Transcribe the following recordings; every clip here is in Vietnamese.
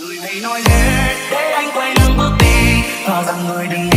người hay nói hết để anh quay lưng bước đi. Và rằng người đừng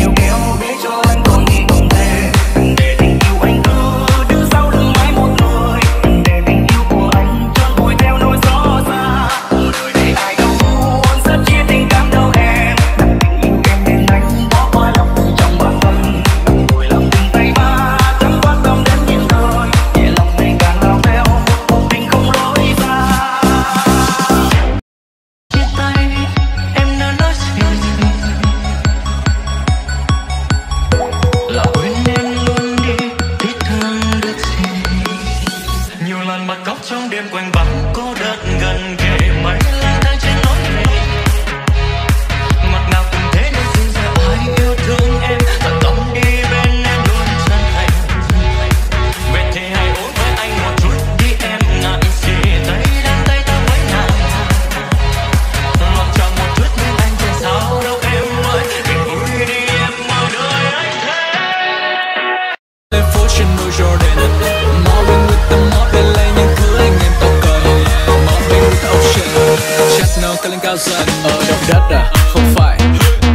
cao dần ở động đất à? Không phải.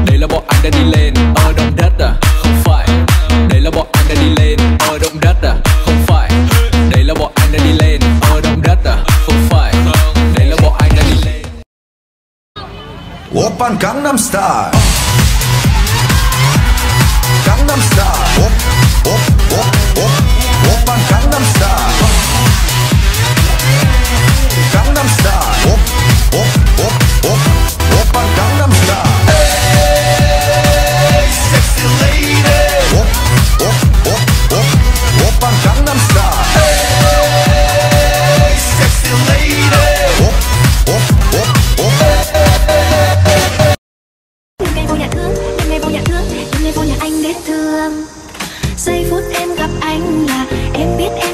Đây là bọn anh đã đi lên. Ở động đất à? Không phải. Đây là bọn anh đã đi lên. Ở động đất à? Không phải. Đây là bọn anh đã đi lên. Ở động đất à? Không phải. Đấy là bọn anh đã đi lên. Open Gangnam Style. Gangnam Style. Op, op, op. là em biết em